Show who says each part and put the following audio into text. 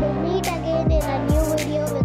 Speaker 1: meet again in a new video